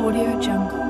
Audio Jungle.